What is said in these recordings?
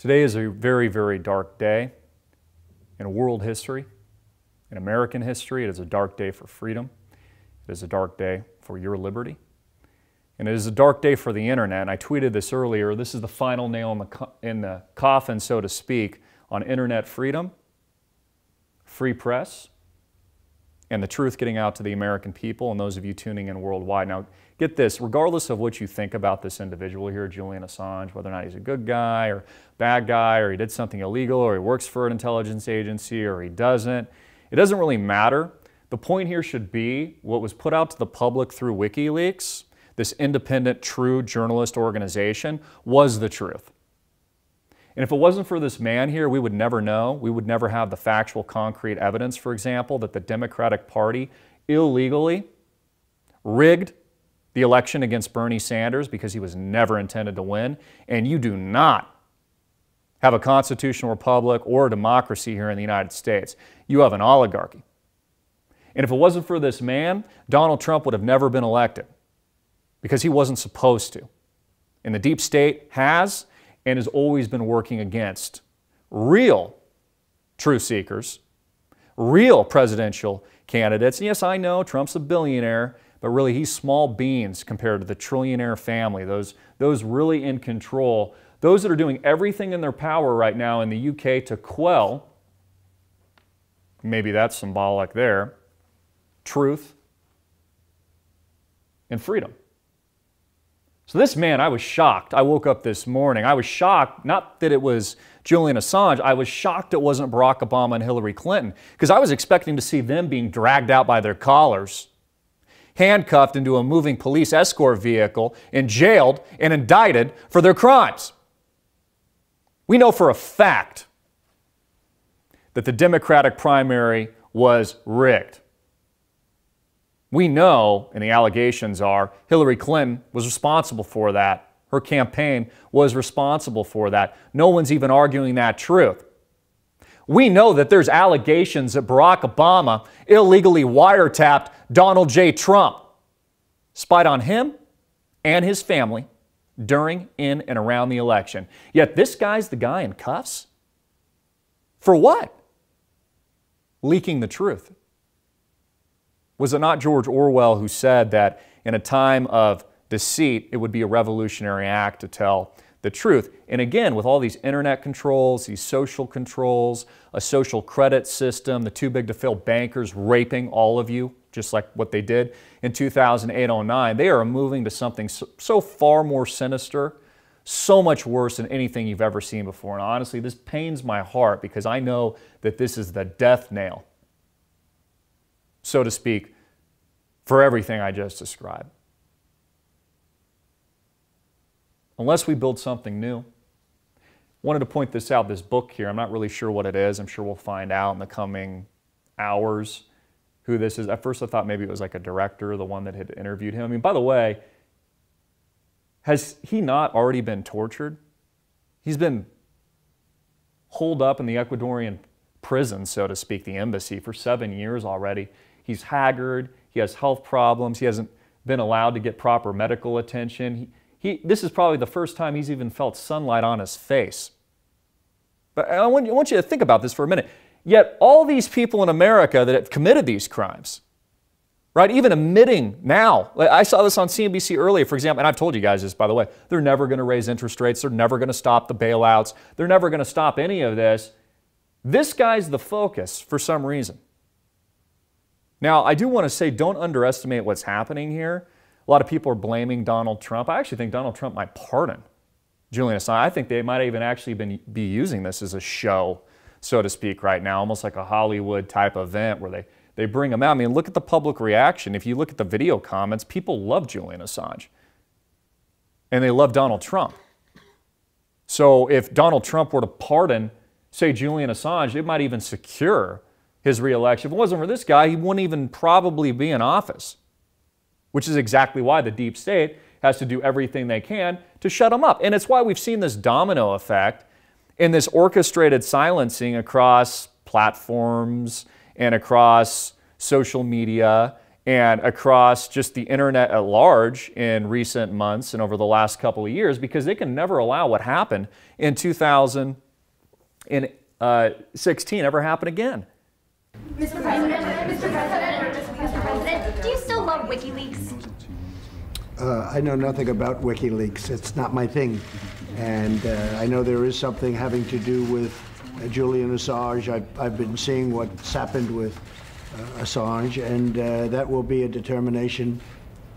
Today is a very, very dark day in world history, in American history. It is a dark day for freedom. It is a dark day for your liberty. And it is a dark day for the internet. And I tweeted this earlier. This is the final nail in the, in the coffin, so to speak, on internet freedom, free press, and the truth getting out to the American people and those of you tuning in worldwide. Now, get this regardless of what you think about this individual here, Julian Assange, whether or not he's a good guy or bad guy, or he did something illegal, or he works for an intelligence agency, or he doesn't, it doesn't really matter. The point here should be what was put out to the public through WikiLeaks, this independent, true journalist organization, was the truth. And if it wasn't for this man here, we would never know. We would never have the factual, concrete evidence, for example, that the Democratic Party illegally rigged the election against Bernie Sanders because he was never intended to win. And you do not have a constitutional republic or a democracy here in the United States. You have an oligarchy. And if it wasn't for this man, Donald Trump would have never been elected because he wasn't supposed to. And the deep state has and has always been working against real truth seekers, real presidential candidates. And yes, I know Trump's a billionaire, but really he's small beans compared to the trillionaire family, those, those really in control, those that are doing everything in their power right now in the UK to quell, maybe that's symbolic there, truth and freedom. So, this man, I was shocked. I woke up this morning. I was shocked, not that it was Julian Assange, I was shocked it wasn't Barack Obama and Hillary Clinton, because I was expecting to see them being dragged out by their collars, handcuffed into a moving police escort vehicle, and jailed and indicted for their crimes. We know for a fact that the Democratic primary was rigged. We know, and the allegations are, Hillary Clinton was responsible for that. Her campaign was responsible for that. No one's even arguing that truth. We know that there's allegations that Barack Obama illegally wiretapped Donald J. Trump, spied on him and his family during, in, and around the election. Yet this guy's the guy in cuffs? For what? Leaking the truth. Was it not George Orwell who said that in a time of deceit, it would be a revolutionary act to tell the truth? And again, with all these internet controls, these social controls, a social credit system, the too big to fail bankers raping all of you, just like what they did in 2008 09, they are moving to something so, so far more sinister, so much worse than anything you've ever seen before. And honestly, this pains my heart because I know that this is the death nail so to speak, for everything I just described. Unless we build something new. Wanted to point this out, this book here. I'm not really sure what it is. I'm sure we'll find out in the coming hours who this is. At first, I thought maybe it was like a director, the one that had interviewed him. I mean, by the way, has he not already been tortured? He's been holed up in the Ecuadorian prison, so to speak, the embassy, for seven years already. He's haggard. He has health problems. He hasn't been allowed to get proper medical attention. He, he, this is probably the first time he's even felt sunlight on his face. But I want, I want you to think about this for a minute. Yet, all these people in America that have committed these crimes, right, even admitting now, I saw this on CNBC earlier, for example, and I've told you guys this, by the way, they're never going to raise interest rates. They're never going to stop the bailouts. They're never going to stop any of this. This guy's the focus for some reason. Now, I do want to say don't underestimate what's happening here. A lot of people are blaming Donald Trump. I actually think Donald Trump might pardon Julian Assange. I think they might even actually been, be using this as a show, so to speak, right now, almost like a Hollywood type event where they, they bring him out. I mean, look at the public reaction. If you look at the video comments, people love Julian Assange and they love Donald Trump. So if Donald Trump were to pardon, say, Julian Assange, it might even secure his reelection. If it wasn't for this guy, he wouldn't even probably be in office, which is exactly why the deep state has to do everything they can to shut him up. And it's why we've seen this domino effect in this orchestrated silencing across platforms and across social media and across just the internet at large in recent months and over the last couple of years because they can never allow what happened in 2016 uh, ever happen again. Mr. President, Mr. President, Mr. President, do you still love WikiLeaks? Uh, I know nothing about WikiLeaks. It's not my thing. And uh, I know there is something having to do with uh, Julian Assange. I've, I've, been seeing what's happened with uh, Assange, and uh, that will be a determination,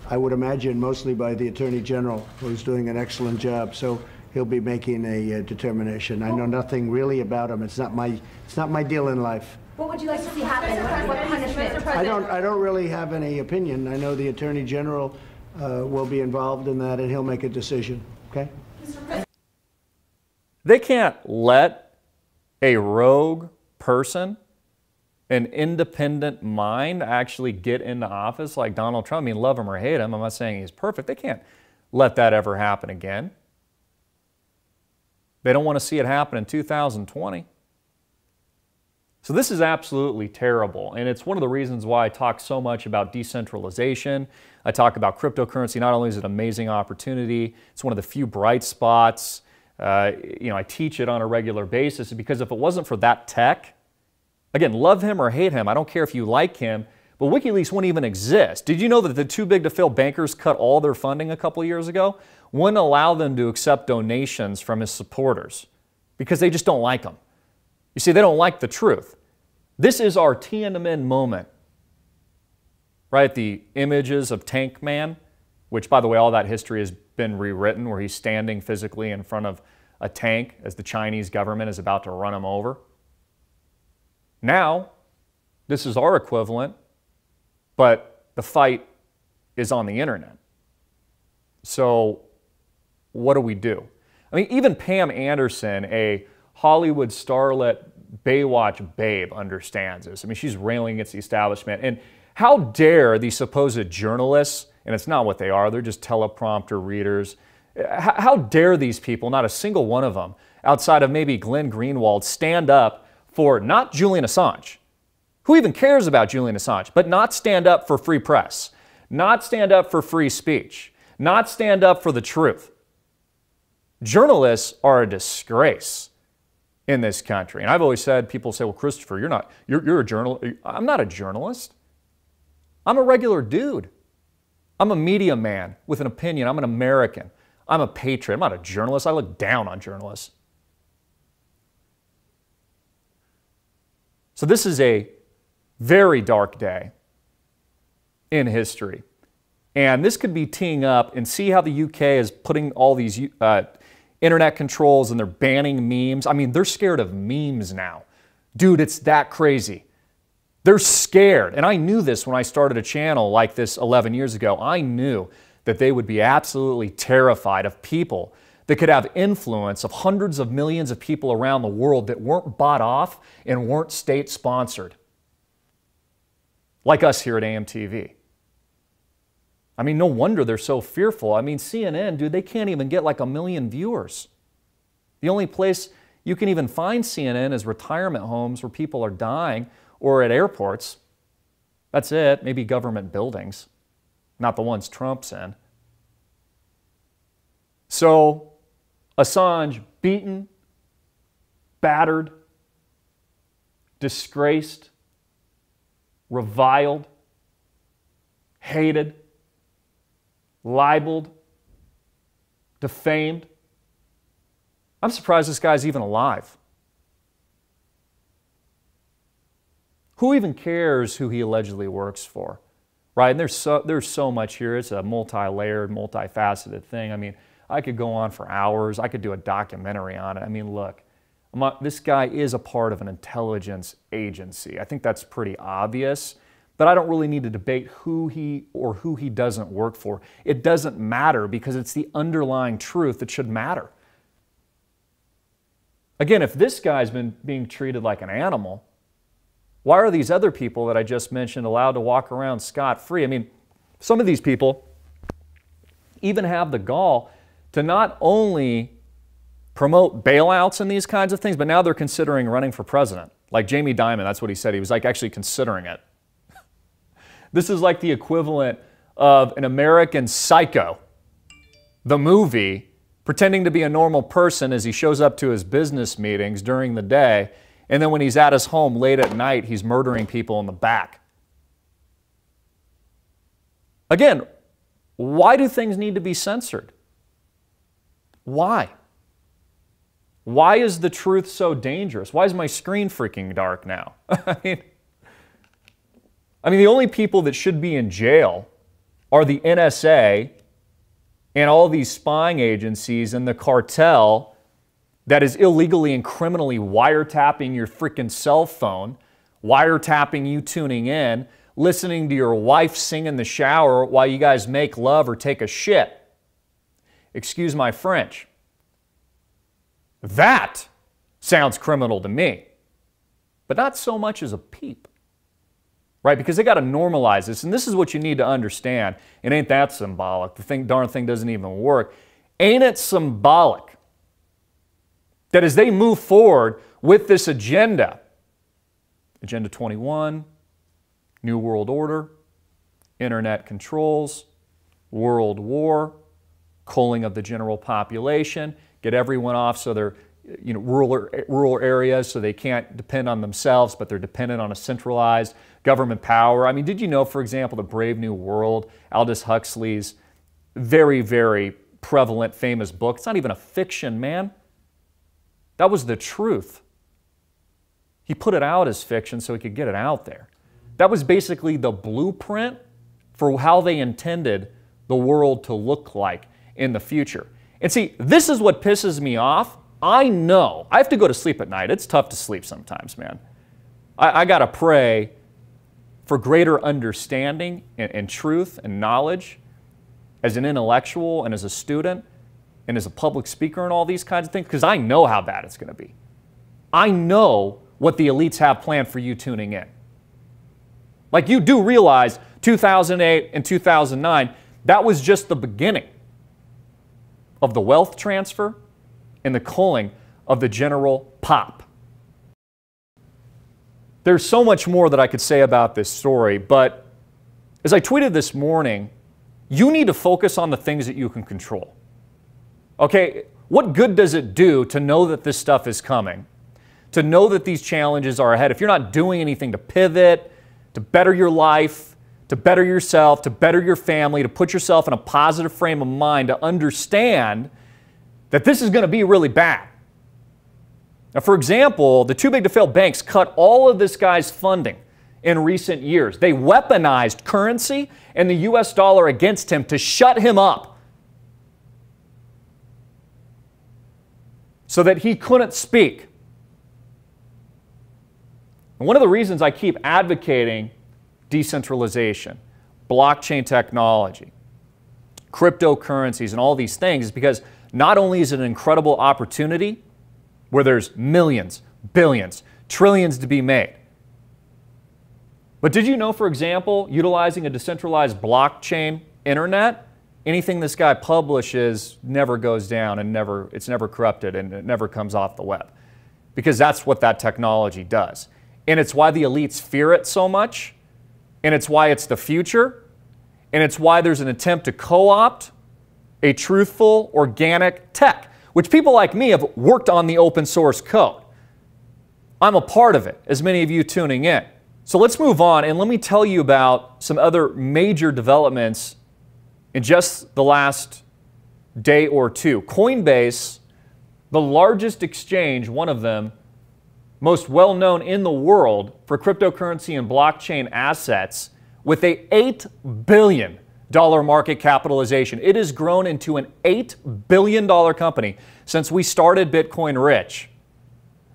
I would imagine, mostly by the Attorney General, who's doing an excellent job. So he'll be making a uh, determination. I know nothing really about him. It's not my, it's not my deal in life. What would you like to see happen? What, what punishment? I don't, I don't really have any opinion. I know the Attorney General uh, will be involved in that, and he'll make a decision. Okay? They can't let a rogue person, an independent mind, actually get into office like Donald Trump. I mean, love him or hate him. I'm not saying he's perfect. They can't let that ever happen again. They don't want to see it happen in 2020. So this is absolutely terrible. And it's one of the reasons why I talk so much about decentralization. I talk about cryptocurrency. Not only is it an amazing opportunity, it's one of the few bright spots. Uh, you know, I teach it on a regular basis because if it wasn't for that tech, again, love him or hate him, I don't care if you like him, but WikiLeaks wouldn't even exist. Did you know that the too big to fail bankers cut all their funding a couple years ago? Wouldn't allow them to accept donations from his supporters because they just don't like him. You see, they don't like the truth. This is our Tiananmen moment, right? The images of Tank Man, which, by the way, all that history has been rewritten, where he's standing physically in front of a tank as the Chinese government is about to run him over. Now, this is our equivalent, but the fight is on the internet. So, what do we do? I mean, even Pam Anderson, a Hollywood starlet Baywatch babe understands this. I mean, she's railing against the establishment. And how dare these supposed journalists, and it's not what they are, they're just teleprompter readers. How dare these people, not a single one of them, outside of maybe Glenn Greenwald, stand up for not Julian Assange? Who even cares about Julian Assange? But not stand up for free press, not stand up for free speech, not stand up for the truth. Journalists are a disgrace in this country. And I've always said, people say, well, Christopher, you're not, you're, you're a journalist. I'm not a journalist. I'm a regular dude. I'm a media man with an opinion. I'm an American. I'm a patriot. I'm not a journalist. I look down on journalists. So this is a very dark day in history. And this could be teeing up and see how the UK is putting all these uh, internet controls and they're banning memes. I mean, they're scared of memes now. Dude, it's that crazy. They're scared. And I knew this when I started a channel like this 11 years ago. I knew that they would be absolutely terrified of people that could have influence of hundreds of millions of people around the world that weren't bought off and weren't state sponsored. Like us here at AMTV. I mean, no wonder they're so fearful. I mean, CNN, dude, they can't even get like a million viewers. The only place you can even find CNN is retirement homes where people are dying or at airports. That's it. Maybe government buildings, not the ones Trump's in. So, Assange beaten, battered, disgraced, reviled, hated libeled, defamed. I'm surprised this guy's even alive. Who even cares who he allegedly works for? Right? And there's so, there's so much here. It's a multi layered, multifaceted thing. I mean, I could go on for hours. I could do a documentary on it. I mean, look, this guy is a part of an intelligence agency. I think that's pretty obvious. But I don't really need to debate who he or who he doesn't work for. It doesn't matter because it's the underlying truth that should matter. Again, if this guy's been being treated like an animal, why are these other people that I just mentioned allowed to walk around scot free? I mean, some of these people even have the gall to not only promote bailouts and these kinds of things, but now they're considering running for president. Like Jamie Dimon, that's what he said. He was like actually considering it. This is like the equivalent of an American Psycho, the movie, pretending to be a normal person as he shows up to his business meetings during the day, and then when he's at his home late at night, he's murdering people in the back. Again, why do things need to be censored? Why? Why is the truth so dangerous? Why is my screen freaking dark now? I mean, I mean, the only people that should be in jail are the NSA and all these spying agencies and the cartel that is illegally and criminally wiretapping your freaking cell phone, wiretapping you tuning in, listening to your wife sing in the shower while you guys make love or take a shit. Excuse my French. That sounds criminal to me, but not so much as a peep. Right? Because they got to normalize this. And this is what you need to understand. It ain't that symbolic. The thing, darn thing doesn't even work. Ain't it symbolic that as they move forward with this agenda, Agenda 21, New World Order, Internet controls, World War, culling of the general population, get everyone off so they're you know, rural, rural areas so they can't depend on themselves, but they're dependent on a centralized government power. I mean, did you know, for example, the Brave New World, Aldous Huxley's very, very prevalent, famous book? It's not even a fiction, man. That was the truth. He put it out as fiction so he could get it out there. That was basically the blueprint for how they intended the world to look like in the future. And see, this is what pisses me off. I know. I have to go to sleep at night. It's tough to sleep sometimes, man. I, I got to pray for greater understanding and, and truth and knowledge as an intellectual and as a student and as a public speaker and all these kinds of things because I know how bad it's going to be. I know what the elites have planned for you tuning in. Like you do realize 2008 and 2009, that was just the beginning of the wealth transfer and the culling of the general pop. There's so much more that I could say about this story, but as I tweeted this morning, you need to focus on the things that you can control. Okay, what good does it do to know that this stuff is coming? To know that these challenges are ahead. If you're not doing anything to pivot, to better your life, to better yourself, to better your family, to put yourself in a positive frame of mind, to understand that this is going to be really bad. Now, for example, the too big to fail banks cut all of this guy's funding in recent years. They weaponized currency and the US dollar against him to shut him up so that he couldn't speak. And one of the reasons I keep advocating decentralization, blockchain technology, cryptocurrencies, and all these things is because not only is it an incredible opportunity where there's millions, billions, trillions to be made, but did you know, for example, utilizing a decentralized blockchain internet, anything this guy publishes never goes down and never, it's never corrupted and it never comes off the web. Because that's what that technology does. And it's why the elites fear it so much. And it's why it's the future. And it's why there's an attempt to co opt a truthful, organic tech, which people like me have worked on the open source code. I'm a part of it, as many of you tuning in. So let's move on and let me tell you about some other major developments in just the last day or two. Coinbase, the largest exchange, one of them, most well known in the world for cryptocurrency and blockchain assets, with a $8 billion market capitalization. It has grown into an $8 billion company since we started Bitcoin Rich.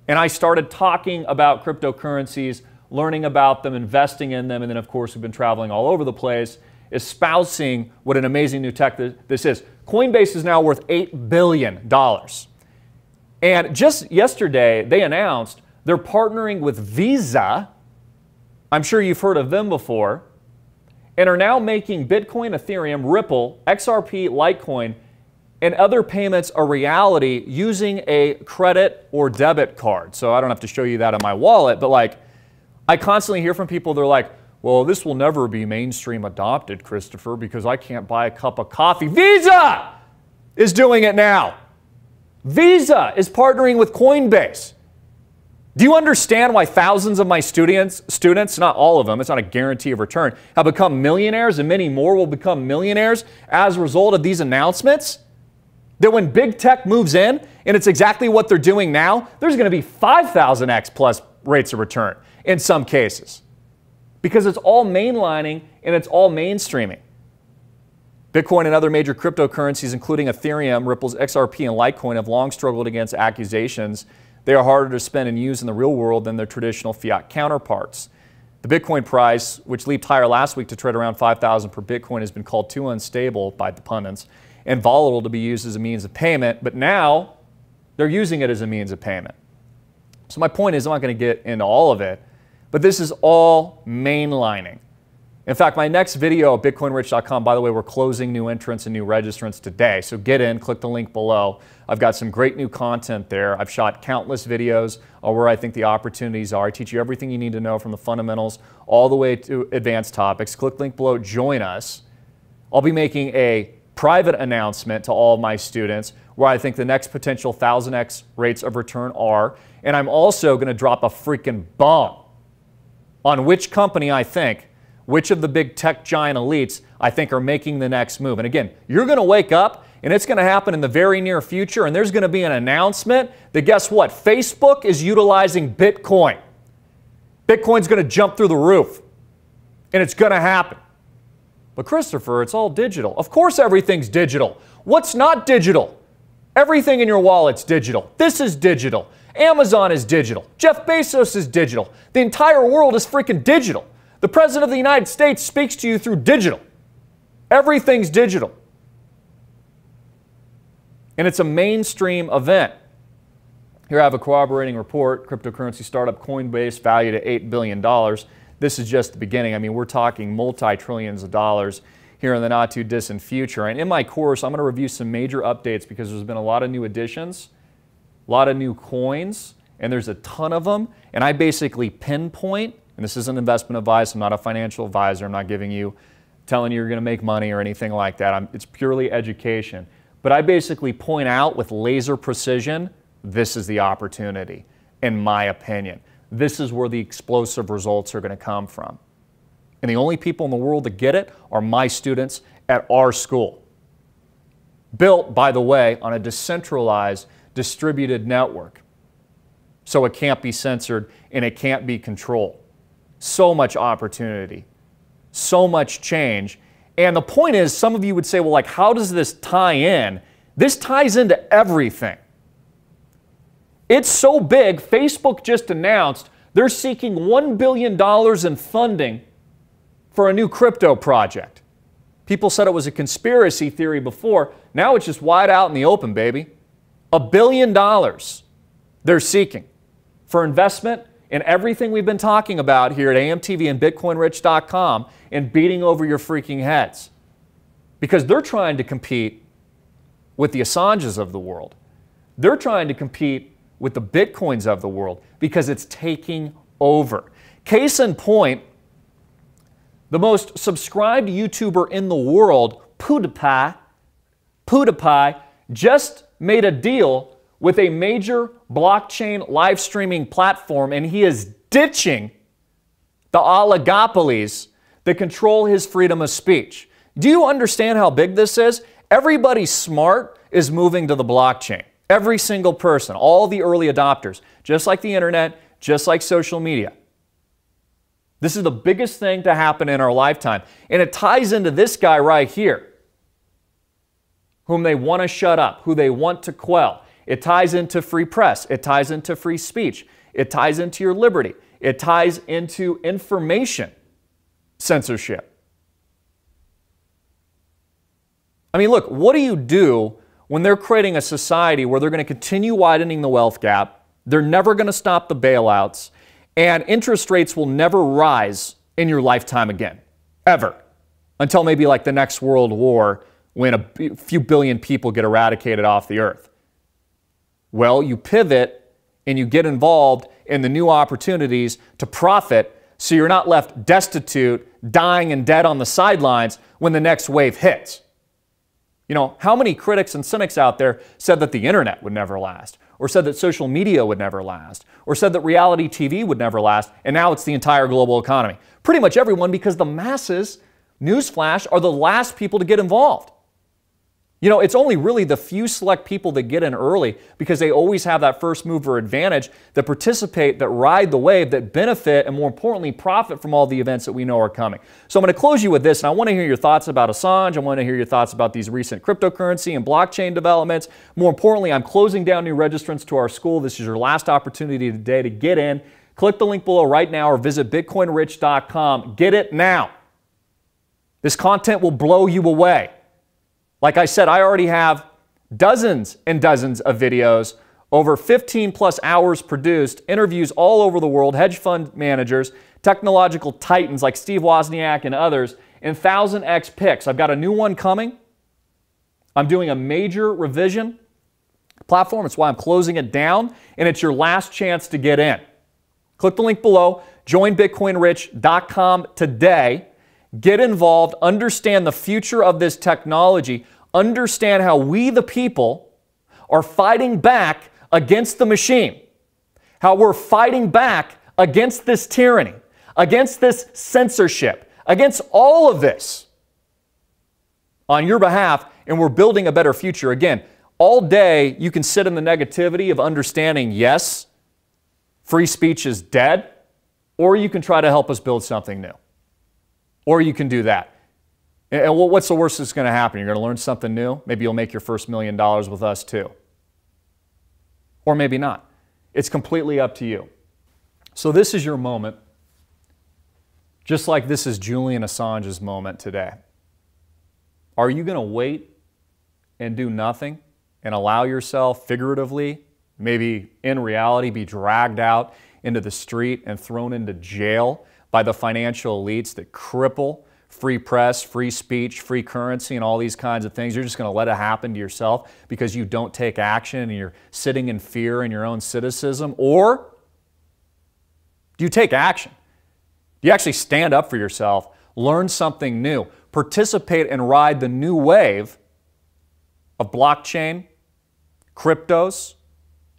And I started talking about cryptocurrencies, learning about them, investing in them, and then, of course, we've been traveling all over the place, espousing what an amazing new tech this is. Coinbase is now worth $8 billion. And just yesterday, they announced they're partnering with Visa. I'm sure you've heard of them before. And are now making Bitcoin, Ethereum, Ripple, XRP, Litecoin, and other payments a reality using a credit or debit card. So I don't have to show you that on my wallet, but like I constantly hear from people, they're like, well, this will never be mainstream adopted, Christopher, because I can't buy a cup of coffee. Visa is doing it now. Visa is partnering with Coinbase. Do you understand why thousands of my students, students, not all of them, it's not a guarantee of return, have become millionaires and many more will become millionaires as a result of these announcements? That when big tech moves in, and it's exactly what they're doing now, there's going to be 5,000x plus rates of return in some cases because it's all mainlining and it's all mainstreaming. Bitcoin and other major cryptocurrencies, including Ethereum, Ripple's XRP, and Litecoin, have long struggled against accusations they are harder to spend and use in the real world than their traditional fiat counterparts. The Bitcoin price, which leaped higher last week to trade around 5,000 per Bitcoin, has been called too unstable by the pundits and volatile to be used as a means of payment. But now they're using it as a means of payment. So my point is, I'm not going to get into all of it, but this is all mainlining. In fact, my next video at bitcoinrich.com, by the way, we're closing new entrants and new registrants today. So get in, click the link below. I've got some great new content there. I've shot countless videos on where I think the opportunities are. I teach you everything you need to know from the fundamentals all the way to advanced topics. Click the link below, join us. I'll be making a private announcement to all of my students where I think the next potential 1000x rates of return are. And I'm also going to drop a freaking bomb on which company I think, which of the big tech giant elites I think are making the next move. And again, you're going to wake up and it's going to happen in the very near future and there's going to be an announcement that guess what? Facebook is utilizing Bitcoin. Bitcoin's going to jump through the roof and it's going to happen. But Christopher, it's all digital. Of course everything's digital. What's not digital? Everything in your wallet's digital. This is digital. Amazon is digital. Jeff Bezos is digital. The entire world is freaking digital. The President of the United States speaks to you through digital. Everything's digital. And it's a mainstream event. Here I have a corroborating report cryptocurrency startup Coinbase valued at $8 billion. This is just the beginning. I mean, we're talking multi trillions of dollars here in the not too distant future. And in my course, I'm going to review some major updates because there's been a lot of new additions a lot of new coins, and there's a ton of them. And I basically pinpoint, and this isn't investment advice, I'm not a financial advisor, I'm not giving you, telling you you're going to make money or anything like that. I'm, it's purely education. But I basically point out with laser precision this is the opportunity, in my opinion. This is where the explosive results are going to come from. And the only people in the world that get it are my students at our school. Built, by the way, on a decentralized distributed network. So it can't be censored and it can't be controlled. So much opportunity, so much change. And the point is, some of you would say, well, like, how does this tie in? This ties into everything. It's so big, Facebook just announced they're seeking $1 billion in funding for a new crypto project. People said it was a conspiracy theory before. Now it's just wide out in the open, baby. A billion dollars they're seeking for investment in everything we've been talking about here at AMTV and BitcoinRich.com and beating over your freaking heads. Because they're trying to compete with the Assanges of the world. They're trying to compete with the Bitcoins of the world because it's taking over. Case in point, the most subscribed YouTuber in the world, PewDiePie, PewDiePie just made a deal with a major blockchain live streaming platform, and he is ditching the oligopolies that control his freedom of speech. Do you understand how big this is? Everybody smart is moving to the blockchain. Every single person, all the early adopters, just like the internet, just like social media. This is the biggest thing to happen in our lifetime. And it ties into this guy right here whom they want to shut up, who they want to quell. It ties into free press, it ties into free speech, it ties into your liberty, it ties into information censorship. I mean, look, what do you do when they're creating a society where they're going to continue widening the wealth gap? They're never going to stop the bailouts, and interest rates will never rise in your lifetime again, ever, until maybe like the next world war when a few billion people get eradicated off the earth? Well, you pivot and you get involved in the new opportunities to profit so you're not left destitute, dying and dead on the sidelines when the next wave hits. You know, how many critics and cynics out there said that the internet would never last, or said that social media would never last, or said that reality TV would never last, and now it's the entire global economy? Pretty much everyone because the masses, newsflash, are the last people to get involved. You know, it's only really the few select people that get in early because they always have that first mover advantage that participate, that ride the wave, that benefit, and more importantly, profit from all the events that we know are coming. So I'm going to close you with this, and I want to hear your thoughts about Assange. I want to hear your thoughts about these recent cryptocurrency and blockchain developments. More importantly, I'm closing down new registrants to our school. This is your last opportunity today to get in. Click the link below right now or visit bitcoinrich.com. Get it now. This content will blow you away. Like I said, I already have dozens and dozens of videos, over 15 plus hours produced, interviews all over the world, hedge fund managers, technological titans like Steve Wozniak and others, and 1000x picks. I've got a new one coming. I'm doing a major revision platform. It's why I'm closing it down, and it's your last chance to get in. Click the link below, joinbitcoinrich.com today. Get involved, understand the future of this technology, understand how we, the people, are fighting back against the machine, how we're fighting back against this tyranny, against this censorship, against all of this on your behalf, and we're building a better future. Again, all day you can sit in the negativity of understanding, yes, free speech is dead, or you can try to help us build something new. Or you can do that. And what's the worst that's going to happen? You're going to learn something new. Maybe you'll make your first million dollars with us too. Or maybe not. It's completely up to you. So, this is your moment, just like this is Julian Assange's moment today. Are you going to wait and do nothing and allow yourself, figuratively, maybe in reality, be dragged out into the street and thrown into jail by the financial elites that cripple free press, free speech, free currency, and all these kinds of things. You're just going to let it happen to yourself because you don't take action and you're sitting in fear in your own cynicism? Or do you take action? Do you actually stand up for yourself, learn something new, participate and ride the new wave of blockchain, cryptos,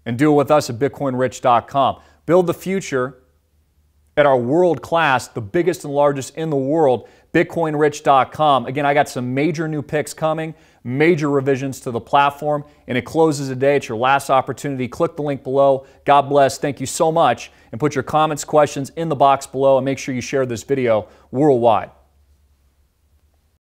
and do it with us at BitcoinRich.com? Build the future at our world class, the biggest and largest in the world, bitcoinrich.com. Again, I got some major new picks coming, major revisions to the platform, and it closes today. It's your last opportunity. Click the link below. God bless. Thank you so much. And put your comments, questions in the box below, and make sure you share this video worldwide.